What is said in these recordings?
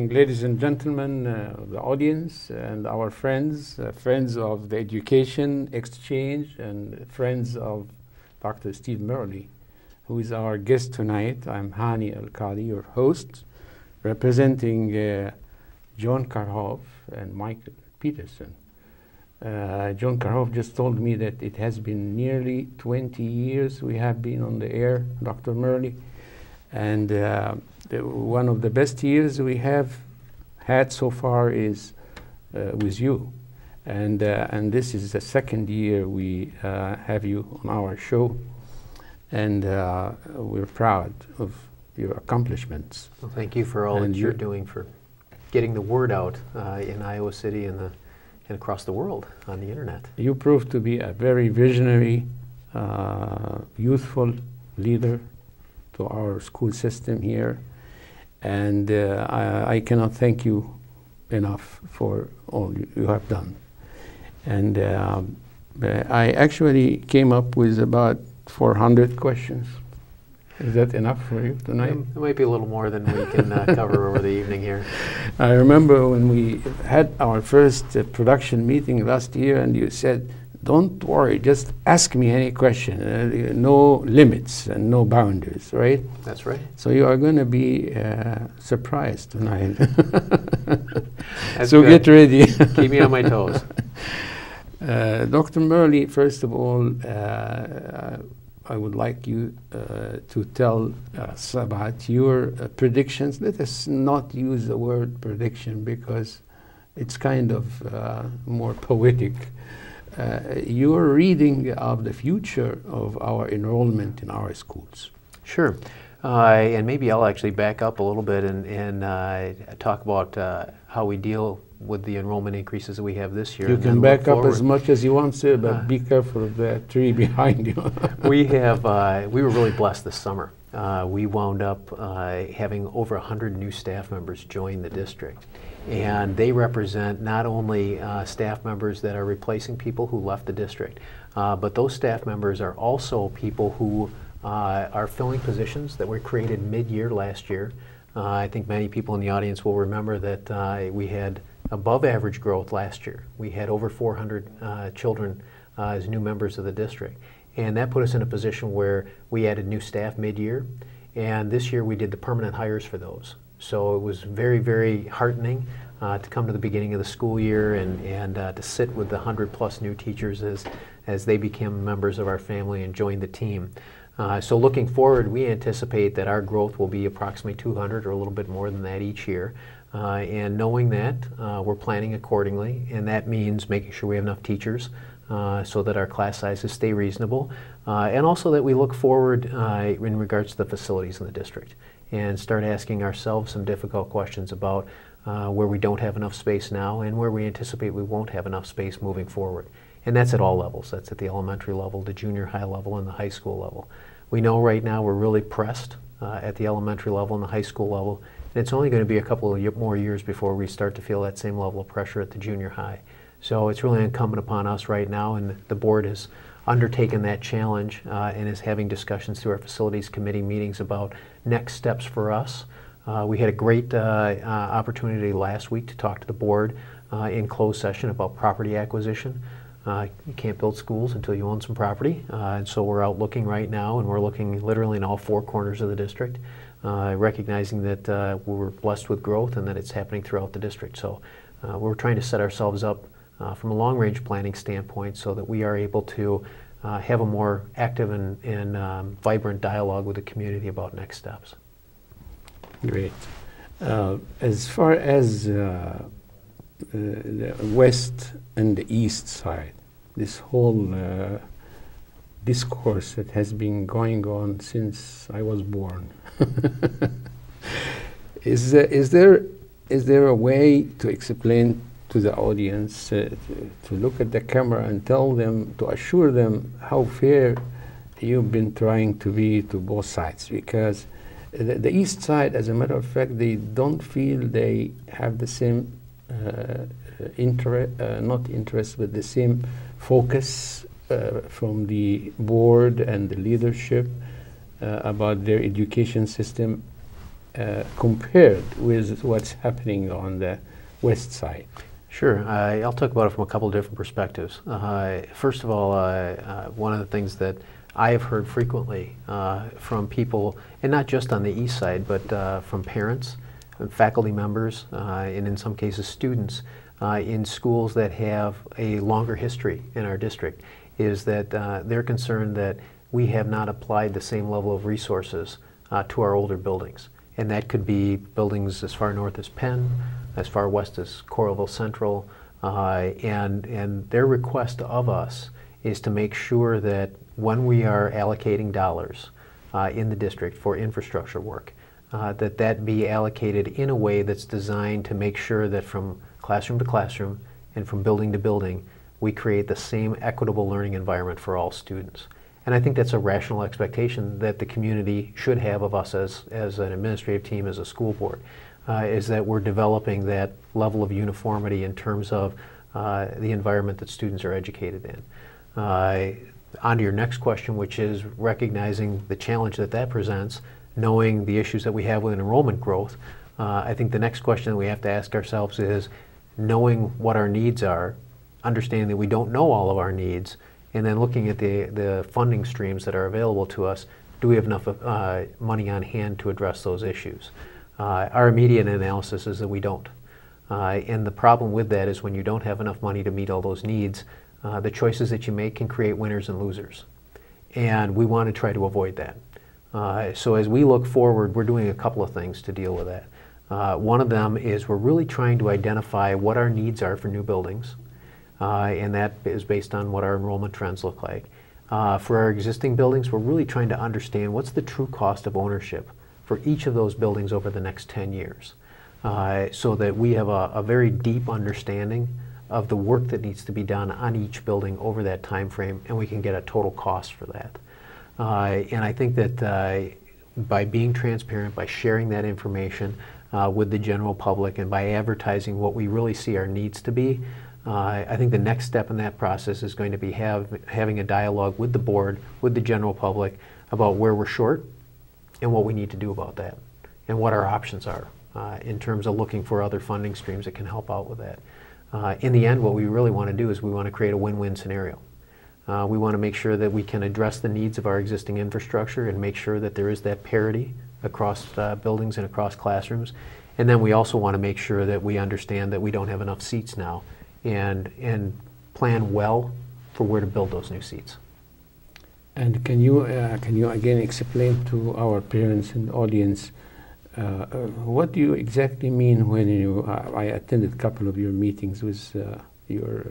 Evening, ladies and gentlemen, uh, the audience, and our friends, uh, friends of the education exchange, and friends of Dr. Steve Murley, who is our guest tonight. I'm Hani Elkadi, your host, representing uh, John Karhoff and Michael Peterson. Uh, John Karhoff just told me that it has been nearly 20 years we have been on the air, Dr. Murley, and uh, the, one of the best years we have had so far is uh, with you. And, uh, and this is the second year we uh, have you on our show. And uh, we're proud of your accomplishments. Well, thank you for all And that you're you- doing for getting the word out uh, in Iowa City and, the, and across the world on the internet. You proved to be a very visionary, uh, youthful leader to our school system here. And uh, I, I cannot thank you enough for all you, you have done. And um, uh, I actually came up with about 400 questions. Is that enough for you tonight? It might be a little more than we can uh, cover over the evening here. I remember when we had our first uh, production meeting last year, and you said, "Don't worry, just ask me any question. Uh, no limits and no boundaries, right?" That's right. So you are going to be uh, surprised tonight. So good. get ready. Keep me on my toes. Uh, Dr. Murley, first of all, uh, I would like you uh, to tell us about your uh, predictions. Let us not use the word prediction because it's kind of uh, more poetic. Uh, your reading of the future of our enrollment in our schools. Sure. Uh, and maybe I'll actually back up a little bit and, and uh, talk about uh, how we deal with the enrollment increases that we have this year. You can back up as much as you want, sir, but Uh, be careful of that tree behind you. we have uh, we were really blessed this summer. Uh, we wound up uh, having over 100 new staff members join the district, and they represent not only uh, staff members that are replacing people who left the district, uh, but those staff members are also people who uh, are filling positions that were created mid-year last year. Uh, I think many people in the audience will remember that uh, we had above average growth last year. We had over 400 uh, children as new members of the district. And that put us in a position where we added new staff mid-year. And this year we did the permanent hires for those. So it was very, very heartening uh, to come to the beginning of the school year and, and uh, to sit with the 100 plus new teachers as, as they became members of our family and joined the team. Uh, so looking forward, we anticipate that our growth will be approximately 200 or a little bit more than that each year. Uh, and knowing that, uh, we're planning accordingly, and that means making sure we have enough teachers uh, so that our class sizes stay reasonable, and also that we look forward in regards to the facilities in the district and start asking ourselves some difficult questions about uh, where we don't have enough space now and where we anticipate we won't have enough space moving forward. And that's at all levels. That's at the elementary level, the junior high level, and the high school level. We know right now we're really pressed uh, at the elementary level and the high school level. And it's only going to be a couple of more years before we start to feel that same level of pressure at the junior high. So it's really incumbent upon us right now, and the board has undertaken that challenge uh, and is having discussions through our facilities committee meetings about next steps for us. Uh, we had a great uh, uh, opportunity last week to talk to the board uh, in closed session about property acquisition. You can't build schools until you own some property, and so we're out looking right now, and we're looking literally in all four corners of the district, uh, recognizing that uh, we're blessed with growth and that it's happening throughout the district. So uh, we're trying to set ourselves up uh, from a long-range planning standpoint so that we are able to uh, have a more active and, and um, vibrant dialogue with the community about next steps. Great. Uh, as far as uh, uh, the west and the east side, this whole uh, discourse that has been going on since I was born, is, there, is, there, is there a way to explain to the audience, uh, to, look at the camera and tell them, to assure them how fair you've been trying to be to both sides? Because the, the east side, as a matter of fact, they don't feel they have the same uh, interest, uh, not interest, but the same focus uh, from the board and the leadership uh, about their education system uh, compared with what's happening on the west side? Sure. Uh, I'll talk about it from a couple of different perspectives. Uh, first of all, uh, uh one of the things that I have heard frequently uh, from people, and not just on the east side, but uh, from parents, and faculty members, and in some cases students in schools that have a longer history in our district, is that they're concerned that we have not applied the same level of resources to our older buildings. And that could be buildings as far north as Penn, as far west as Coralville Central, uh, and, and their request of us is to make sure that when we are allocating dollars uh, in the district for infrastructure work, uh, that that be allocated in a way that's designed to make sure that from classroom to classroom and from building to building, we create the same equitable learning environment for all students. And I think that's a rational expectation that the community should have of us as, as an administrative team, as a school board uh, is that we're developing that level of uniformity in terms of uh, the environment that students are educated in. Uh, on to your next question, which is recognizing the challenge that that presents, knowing the issues that we have with enrollment growth. Uh, I think the next question that we have to ask ourselves is knowing what our needs are, understanding that we don't know all of our needs, and then looking at the, the funding streams that are available to us, do we have enough uh, money on hand to address those issues? Uh, our immediate analysis is that we don't. Uh, and the problem with that is when you don't have enough money to meet all those needs, uh, the choices that you make can create winners and losers. And we want to try to avoid that. Uh, so as we look forward, we're doing a couple of things to deal with that. Uh, one of them is we're really trying to identify what our needs are for new buildings, and that is based on what our enrollment trends look like. for our existing buildings, we're really trying to understand what's the true cost of ownership for each of those buildings over the next 10 years uh, so that we have a, a, very deep understanding of the work that needs to be done on each building over that time frame and we can get a total cost for that. Uh, and I think that uh, by being transparent, by sharing that information uh, with the general public and by advertising what we really see our needs to be, uh, I think the next step in that process is going to be have, having a dialogue with the board, with the general public about where we're short, and what we need to do about that and what our options are uh, in terms of looking for other funding streams that can help out with that. Uh, in the end, what we really want to do is we want to create a win-win scenario. Uh, we want to make sure that we can address the needs of our existing infrastructure and make sure that there is that parity across uh, buildings and across classrooms. And then we also want to make sure that we understand that we don't have enough seats now and, and plan well for where to build those new seats. And can you uh, can you again explain to our parents and audience uh, uh, what do you exactly mean when you? Uh, I attended a couple of your meetings with uh, your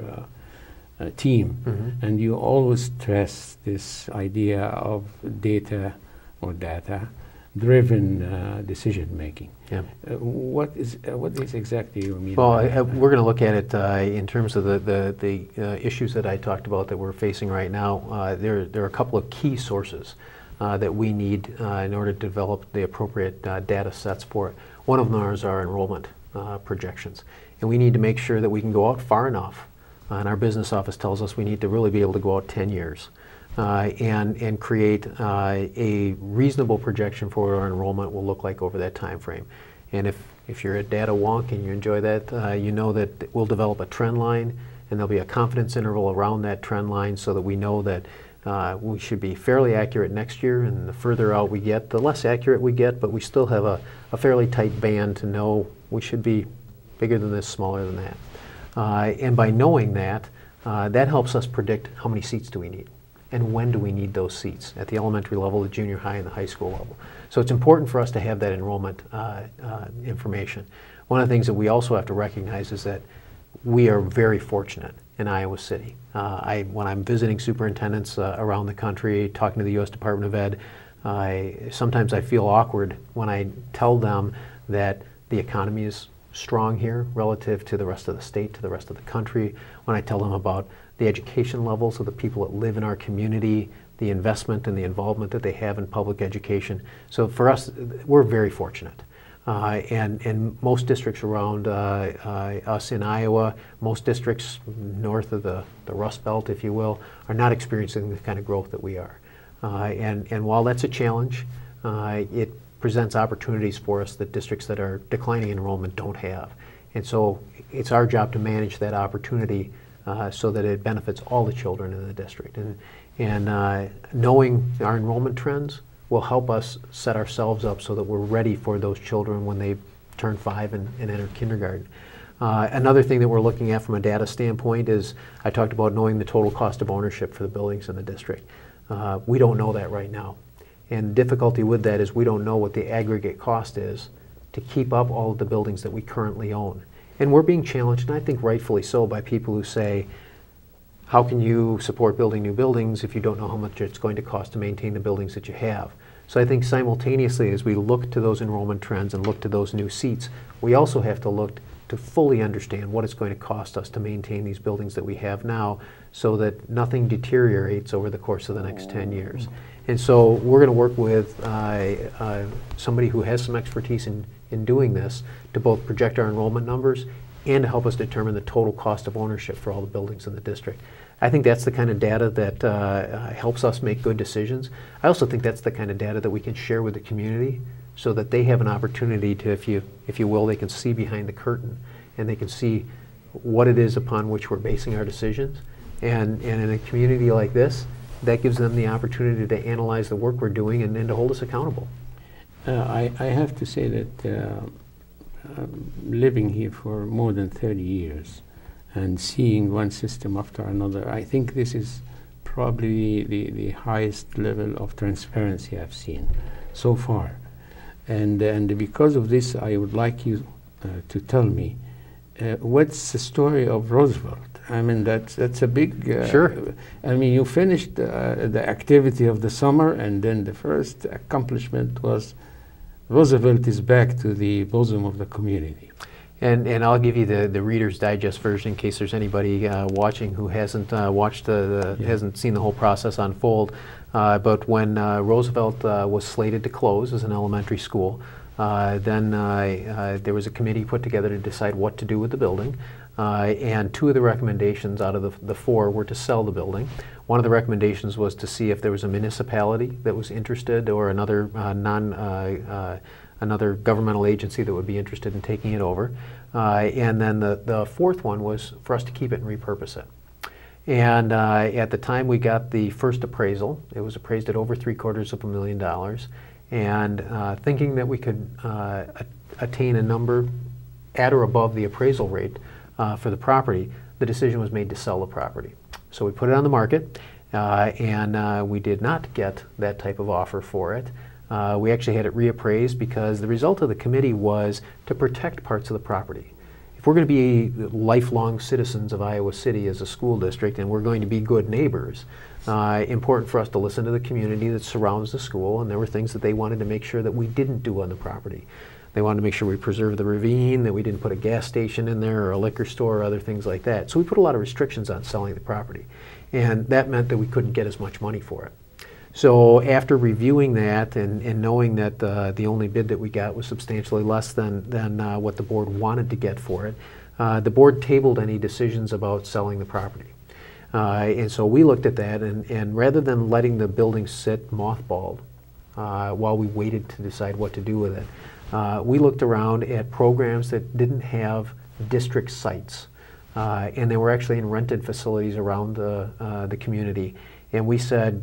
uh, team, mm-hmm. and you always stress this idea of data or data driven uh, decision making. Yeah. Uh, what is uh, what is exactly you mean? Well, I, we're going to look at it uh, in terms of the the, the uh, issues that I talked about that we're facing right now. Uh, there there are a couple of key sources that we need in order to develop the appropriate data sets for it. One of them is our enrollment projections, and we need to make sure that we can go out far enough. and our business office tells us we need to really be able to go out 10 years uh, and, and create uh, a reasonable projection for what our enrollment will look like over that time frame. And if, if you're a data wonk and you enjoy that, uh, you know that we'll develop a trend line and there'll be a confidence interval around that trend line so that we know that uh, we should be fairly accurate next year and the further out we get, the less accurate we get, but we still have a, a fairly tight band to know we should be bigger than this, smaller than that. Uh, and by knowing that, uh, that helps us predict how many seats do we need and when do we need those seats at the elementary level, the junior high, and the high school level. So it's important for us to have that enrollment uh, uh, information. One of the things that we also have to recognize is that we are very fortunate in Iowa City. Uh, I, when I'm visiting superintendents uh, around the country, talking to the U.S. Department of Ed, I, sometimes I feel awkward when I tell them that the economy is strong here relative to the rest of the state, to the rest of the country, when I tell them about the education levels of the people that live in our community, the investment and the involvement that they have in public education. So for us, we're very fortunate. Uh, and, and most districts around uh, uh, us in Iowa, most districts north of the, the Rust Belt, if you will, are not experiencing the kind of growth that we are. Uh, and, and while that's a challenge, uh, it presents opportunities for us that districts that are declining enrollment don't have. And so it's our job to manage that opportunity uh, so that it benefits all the children in the district. And, and uh, knowing our enrollment trends will help us set ourselves up so that we're ready for those children when they turn five and, and enter kindergarten. Uh, another thing that we're looking at from a data standpoint is I talked about knowing the total cost of ownership for the buildings in the district. Uh, we don't know that right now. And the difficulty with that is we don't know what the aggregate cost is to keep up all of the buildings that we currently own. And we're being challenged, and I think rightfully so, by people who say, how can you support building new buildings if you don't know how much it's going to cost to maintain the buildings that you have? So I think simultaneously, as we look to those enrollment trends and look to those new seats, we also have to look to fully understand what it's going to cost us to maintain these buildings that we have now so that nothing deteriorates over the course of the next 10 years. And so we're going to work with uh, uh, somebody who has some expertise in, in doing this to both project our enrollment numbers and to help us determine the total cost of ownership for all the buildings in the district. I think that's the kind of data that uh, helps us make good decisions. I also think that's the kind of data that we can share with the community so that they have an opportunity to, if you, if you will, they can see behind the curtain and they can see what it is upon which we're basing our decisions. And, and in a community like this, that gives them the opportunity to analyze the work we're doing and, and to hold us accountable. Uh, I, I have to say that uh, living here for more than 30 years and seeing one system after another, I think this is probably the, the highest level of transparency I've seen so far. And, and because of this, I would like you uh, to tell me uh, what's the story of Roosevelt? I mean, that's, that's a big. Uh, sure. I mean, you finished uh, the activity of the summer, and then the first accomplishment was Roosevelt is back to the bosom of the community. And, and I'll give you the, the Reader's Digest version in case there's anybody uh, watching who hasn't uh, watched the, the yeah. hasn't seen the whole process unfold. Uh, but when uh, Roosevelt uh, was slated to close as an elementary school, then there was a committee put together to decide what to do with the building. And two of the recommendations out of the, the four were to sell the building. One of the recommendations was to see if there was a municipality that was interested or another non another governmental agency that would be interested in taking it over. Uh, and then the, the fourth one was for us to keep it and repurpose it. And uh, at the time we got the first appraisal, it was appraised at over three quarters of a million dollars. And uh, thinking that we could uh, attain a number at or above the appraisal rate uh, for the property, the decision was made to sell the property. So we put it on the market, uh, and uh, we did not get that type of offer for it. we actually had it reappraised because the result of the committee was to protect parts of the property if we're going to be lifelong citizens of Iowa City as a school district and we're going to be good neighbors, uh, important for us to listen to the community that surrounds the school, and there were things that they wanted to make sure that we didn't do on the property. They wanted to make sure we preserved the ravine, that we didn't put a gas station in there or a liquor store or other things like that. So we put a lot of restrictions on selling the property. And that meant that we couldn't get as much money for it. So after reviewing that and, and knowing that uh, the only bid that we got was substantially less than, than uh, what the board wanted to get for it, uh, the board tabled any decisions about selling the property. Uh, and so we looked at that, and, and rather than letting the building sit mothballed uh, while we waited to decide what to do with it, uh, we looked around at programs that didn't have district sites. and they were actually in rented facilities around the, the community. And we said,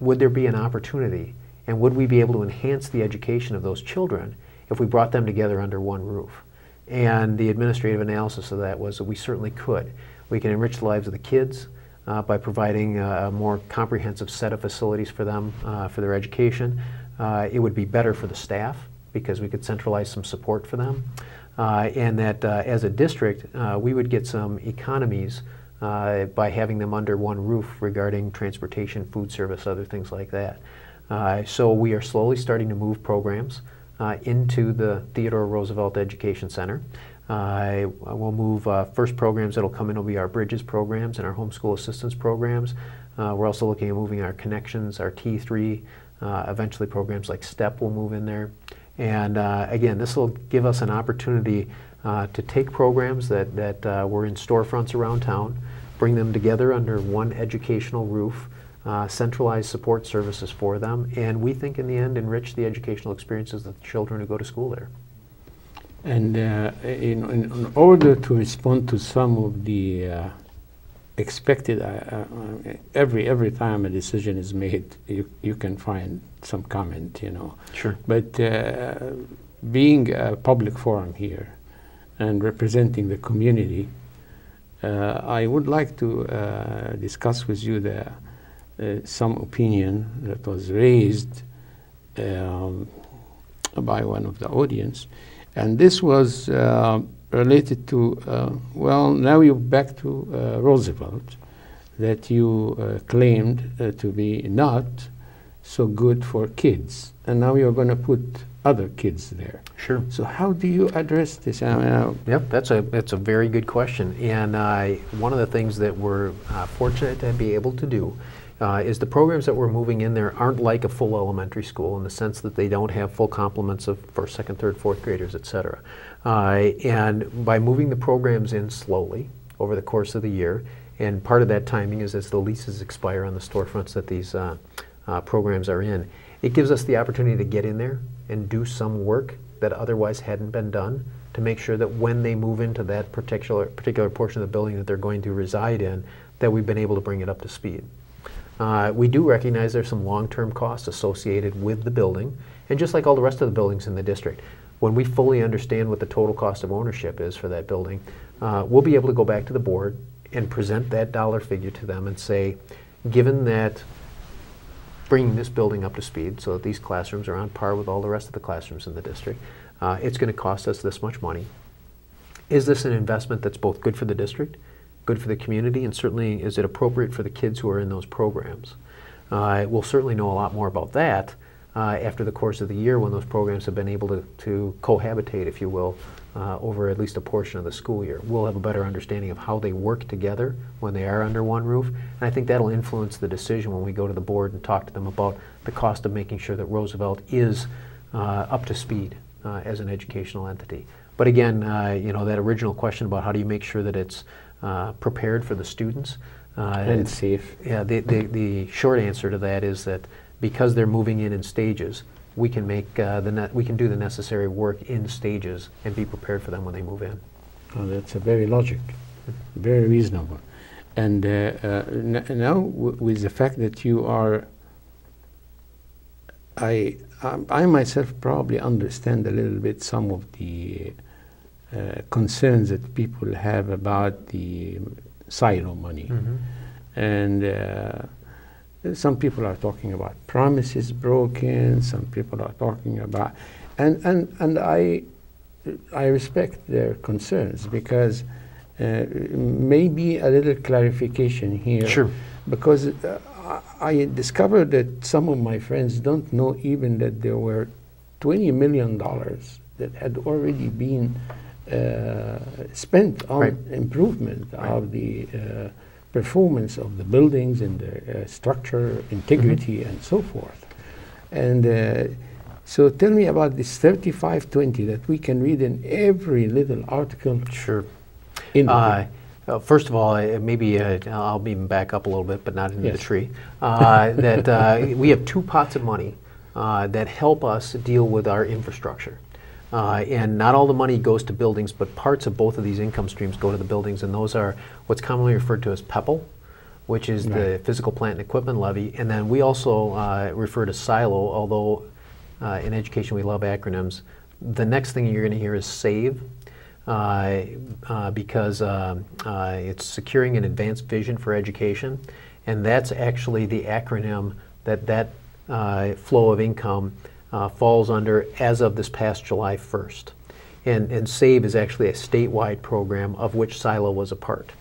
would there be an opportunity and would we be able to enhance the education of those children if we brought them together under one roof? And the administrative analysis of that was that we certainly could. We can enrich the lives of the kids uh, by providing a more comprehensive set of facilities for them uh, for their education. Uh, it would be better for the staff because we could centralize some support for them. Uh, and that uh, as a district, uh, we would get some economies uh, by having them under one roof regarding transportation, food service, other things like that. Uh, so we are slowly starting to move programs into the Theodore Roosevelt Education Center. Uh, we'll move uh, first programs that'll come in will be our Bridges programs and our homeschool assistance programs. Uh, we're also looking at moving our Connections, our T3, eventually programs like STEP will move in there. And again, this will give us an opportunity uh, to take programs that, that uh, were in storefronts around town, bring them together under one educational roof, uh, centralized support services for them, and we think in the end enrich the educational experiences of the children who go to school there. And uh, in, in, order to respond to some of the uh, expected, uh, uh, every every time a decision is made, you you can find some comment, you know. Sure. But uh, being a public forum here and representing the community, I would like to discuss with you the some opinion that was raised um, by one of the audience and this was uh, related to, uh, well, now you're back to uh, Roosevelt, that you uh, claimed uh, to be not so good for kids. And now you're going to put other kids there. Sure. So how do you address this? I mean, yep, that's a that's a very good question. And uh, one of the things that we're uh, fortunate to be able to do uh, is the programs that we're moving in there aren't like a full elementary school in the sense that they don't have full complements of first, second, third, fourth graders, et cetera. Uh, and by moving the programs in slowly over the course of the year, and part of that timing is as the leases expire on the storefronts that these uh, uh programs are in, it gives us the opportunity to get in there and do some work that otherwise hadn't been done to make sure that when they move into that particular particular portion of the building that they're going to reside in, that we've been able to bring it up to speed. Uh, we do recognize there's some long-term costs associated with the building, and just like all the rest of the buildings in the district, when we fully understand what the total cost of ownership is for that building, uh, we'll be able to go back to the board and present that dollar figure to them and say, given that bringing this building up to speed so that these classrooms are on par with all the rest of the classrooms in the district, uh, it's going to cost us this much money. Is this an investment that's both good for the district good for the community, and certainly is it appropriate for the kids who are in those programs? Uh, we'll certainly know a lot more about that uh, after the course of the year when those programs have been able to, to cohabitate, if you will, uh, over at least a portion of the school year. We'll have a better understanding of how they work together when they are under one roof, and I think that'll influence the decision when we go to the board and talk to them about the cost of making sure that Roosevelt is uh, up to speed uh, as an educational entity. But again, uh, you know, that original question about how do you make sure that it's uh, prepared for the students. Uh, and safe. Yeah, the, the, the short answer to that is that because they're moving in in stages, we can make uh, the we can do the necessary work in stages and be prepared for them when they move in. Oh, that's a very logic, very reasonable. And uh, uh, now with the fact that you are, I, um, I myself probably understand a little bit some of the uh, concerns that people have about the silo money. Mm-hmm. And uh, some people are talking about promises broken, some people are talking about, and, and, and I, I respect their concerns because uh, maybe a little clarification here. Sure. Because uh, I discovered that some of my friends don't know even that there were $20 million that had already been spent on right. improvement right. of the uh, performance of the buildings and the uh, structure, integrity, mm-hmm. and so forth. And so tell me about this 3520 that we can read in every little article. Sure. In uh, uh, first of all, uh, maybe I'll even back up a little bit, but not into yes. the tree. that we have two pots of money that help us deal with our infrastructure. Uh, and not all the money goes to buildings, but parts of both of these income streams go to the buildings, and those are what's commonly referred to as PEPL, which is right. the physical plant and equipment levy. And then we also uh, refer to SILO, although uh, in education we love acronyms. The next thing you're going to hear is SAVE, uh, uh, because um, uh, it's securing an advanced vision for education, and that's actually the acronym that that flow of income uh, falls under as of this past July 1st. And, and SAVE is actually a statewide program of which Silo was a part.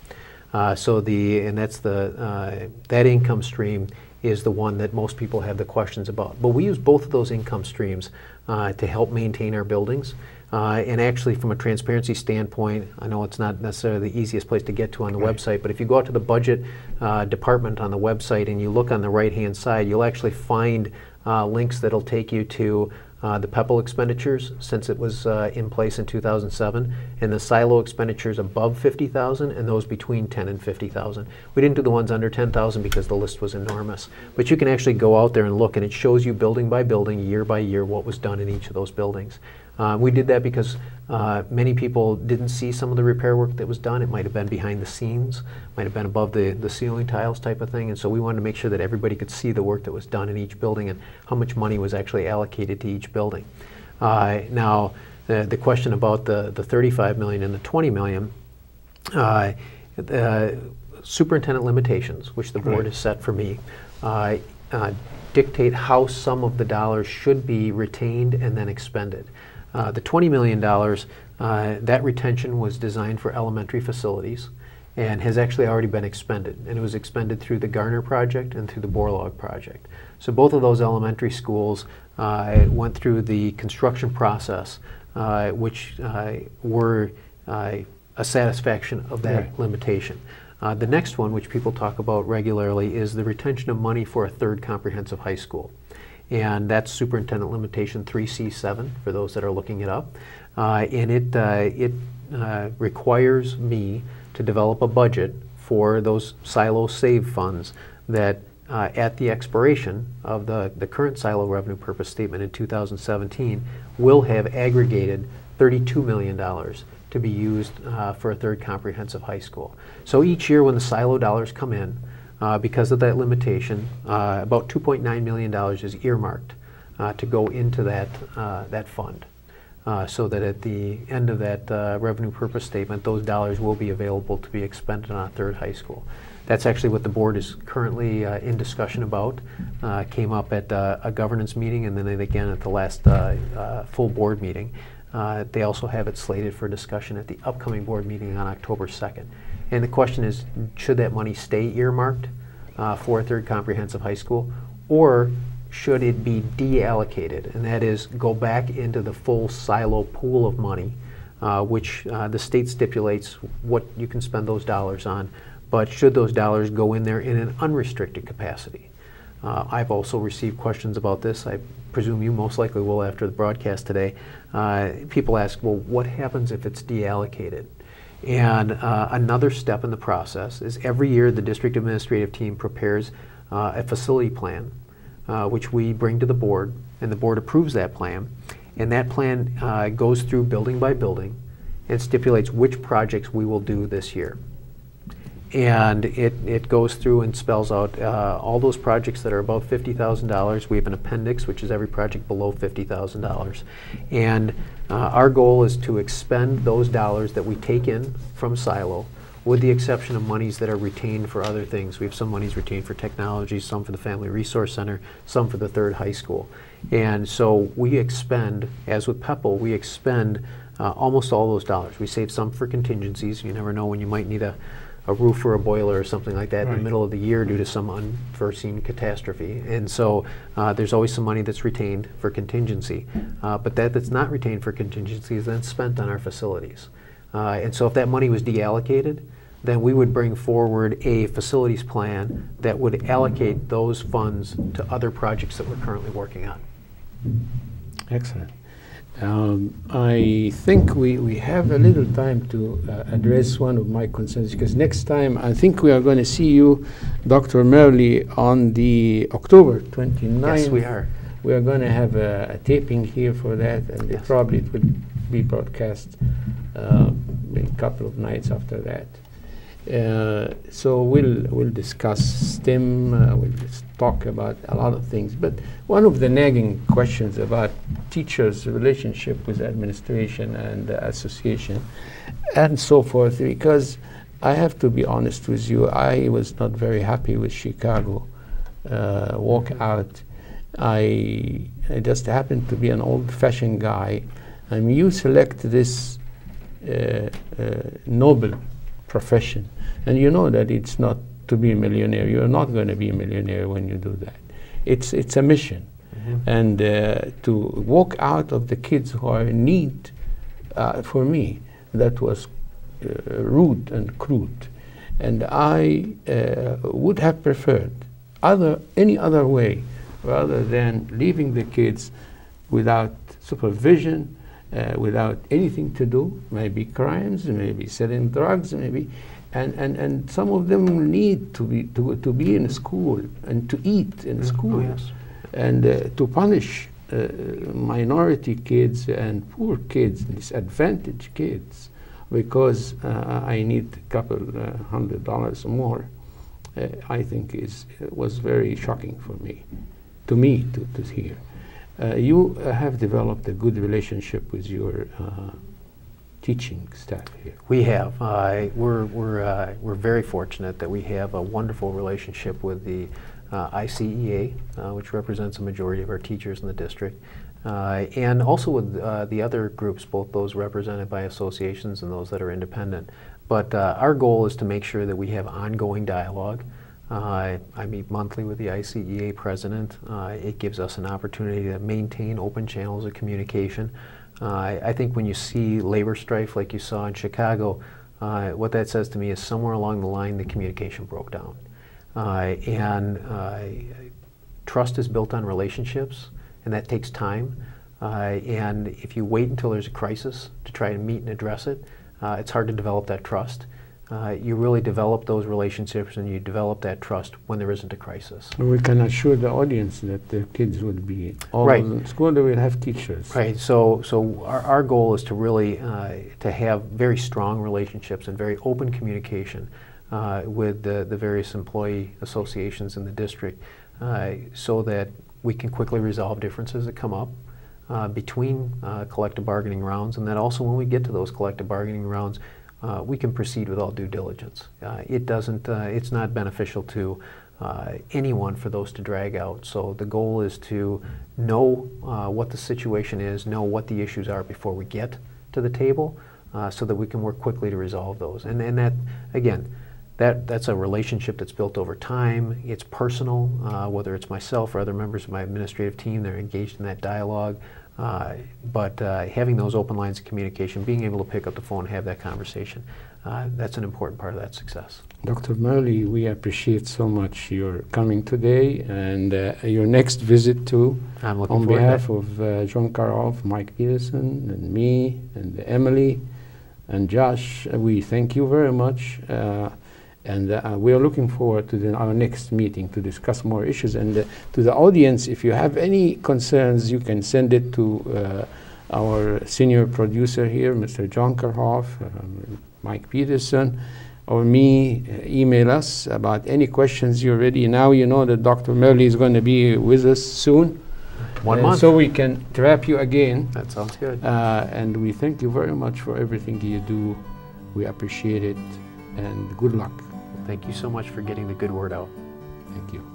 Uh, so the and that's the uh, that income stream is the one that most people have the questions about. But we use both of those income streams uh, to help maintain our buildings. Uh, and actually, from a transparency standpoint, I know it's not necessarily the easiest place to get to on the right. website, but if you go out to the budget uh, department on the website and you look on the right hand side, you'll actually find uh, links that'll take you to uh, the PEPL expenditures since it was uh, in place in 2007, and the silo expenditures above 50,000 and those between 10 and 50,000. We didn't do the ones under 10,000 because the list was enormous. But you can actually go out there and look, and it shows you building by building, year by year, what was done in each of those buildings. Uh, we did that because uh, many people didn't see some of the repair work that was done. It might have been behind the scenes, might have been above the, the ceiling tiles type of thing. And so we wanted to make sure that everybody could see the work that was done in each building and how much money was actually allocated to each building. Uh, now, the, the question about the, the 35 million and the 20 million, uh, superintendent limitations, which the board right. has set for me, uh, uh, dictate how some of the dollars should be retained and then expended. Uh, the $20 million, uh, that retention was designed for elementary facilities and has actually already been expended. And it was expended through the Garner project and through the Borlaug project. So both of those elementary schools uh, went through the construction process, uh, which uh, were uh, a satisfaction of that right. limitation. Uh, the next one, which people talk about regularly, is the retention of money for a third comprehensive high school and that's Superintendent Limitation 3C7 for those that are looking it up. Uh, and it, uh, it uh, requires me to develop a budget for those silo save funds that uh, at the expiration of the, the current silo revenue purpose statement in 2017 will have aggregated $32 million to be used uh, for a third comprehensive high school. So each year when the silo dollars come in, uh, because of that limitation. Uh, about $2.9 million is earmarked uh, to go into that, uh, that fund. Uh, so that at the end of that uh, revenue purpose statement, those dollars will be available to be expended on a third high school. That's actually what the board is currently in discussion about. came up at a governance meeting and then again at the last full board meeting. they also have it slated for discussion at the upcoming board meeting on October 2nd. And the question is, should that money stay earmarked uh, for a third comprehensive high school, or should it be deallocated? And that is, go back into the full silo pool of money, uh, which uh, the state stipulates what you can spend those dollars on. But should those dollars go in there in an unrestricted capacity? Uh, I've also received questions about this. I presume you most likely will after the broadcast today. Uh, people ask, well, what happens if it's deallocated? And uh, another step in the process is every year the district administrative team prepares uh, a facility plan, uh, which we bring to the board, and the board approves that plan. And that plan uh, goes through building by building and stipulates which projects we will do this year and it, it goes through and spells out uh, all those projects that are above $50,000. We have an appendix, which is every project below $50,000. And uh, our goal is to expend those dollars that we take in from Silo, with the exception of monies that are retained for other things. We have some monies retained for technology, some for the Family Resource Center, some for the third high school. And so we expend, as with PEPL, we expend uh, almost all those dollars. We save some for contingencies. You never know when you might need a a roof or a boiler or something like that right. in the middle of the year due to some unforeseen catastrophe. And so uh, there's always some money that's retained for contingency. Uh, but that that's not retained for contingency is then spent on our facilities. Uh, and so if that money was deallocated, then we would bring forward a facilities plan that would allocate those funds to other projects that we're currently working on. Excellent. Um, I think we, we have a little time to uh, address one of my concerns because next time I think we are going to see you, Dr. Murley, on the October 29th. Yes, we are. We are going to have a, a, taping here for that, and yes. probably it will be broadcast uh, a couple of nights after that. Uh, so we'll we'll discuss STEM. Uh, we'll talk about a lot of things. But one of the nagging questions about teachers' relationship with administration and association, and so forth, because I have to be honest with you, I was not very happy with Chicago uh, walkout. I, I just happened to be an old-fashioned guy. I mean, you select this uh, uh, noble profession. And you know that it's not to be a millionaire. You're not going to be a millionaire when you do that. It's, it's a mission. Mm-hmm. And uh, to walk out of the kids who are in need, uh, for me, that was uh, rude and crude. And I uh, would have preferred other, any other way rather than leaving the kids without supervision, uh, without anything to do, maybe crimes, maybe selling drugs, maybe, and, and, and some of them need to be, to, to be in school and to eat in Mm, school oh, yes. and uh, to punish uh, minority kids and poor kids, disadvantaged kids, because uh, I need a couple uh, hundred dollars or more, uh, I think is was very shocking for me, to me to, to hear. Uh, you uh, have developed a good relationship with your uh, teaching staff here. We have. We're, we're, uh, we're very fortunate that we have a wonderful relationship with the uh, ICEA, which represents a majority of our teachers in the district, and also with the other groups, both those represented by associations and those that are independent. But our goal is to make sure that we have ongoing dialogue. Uh, I meet monthly with the ICEA president. Uh, it gives us an opportunity to maintain open channels of communication. Uh, I, I think when you see labor strife like you saw in Chicago, uh, what that says to me is somewhere along the line the communication broke down. Uh, and uh, trust is built on relationships, and that takes time. And if you wait until there's a crisis to try and meet and address it, it's hard to develop that trust. Uh, you really develop those relationships and you develop that trust when there isn't a crisis. We can assure the audience that the kids will be all Right. in school. They will have teachers. Right. So, so our, our goal is to really uh, to have very strong relationships and very open communication uh, with the, the various employee associations in the district, uh, so that we can quickly resolve differences that come up uh, between uh, collective bargaining rounds, and that also when we get to those collective bargaining rounds, uh, we can proceed with all due diligence. Uh, it doesn't. Uh, it's not beneficial to uh, anyone for those to drag out. So the goal is to know uh, what the situation is, know what the issues are before we get to the table, uh, so that we can work quickly to resolve those. And and that again. That, that's a relationship that's built over time. It's personal, whether it's myself or other members of my administrative team, they're engaged in that dialogue. Uh, but uh, having those open lines of communication, being able to pick up the phone and have that conversation, uh, that's an important part of that success. Dr. Murley, we appreciate so much your coming today and uh, your next visit too. I'm looking On behalf to of uh, John Karhoff, Mike Peterson, and me, and Emily, and Josh, uh, we thank you very much. Uh, and uh, we are looking forward to the, our next meeting to discuss more issues. And uh, to the audience, if you have any concerns, you can send it to uh, our senior producer here, Mr. John Karhoff, um, Mike Peterson, or me. Uh, email us about any questions you're ready. Now you know that Dr. Murley is going to be with us soon. One Uh, month. So we can trap you again. that sounds good. Uh, and we thank you very much for everything you do. We appreciate it. And good luck. Thank you so much for getting the good word out. Thank you.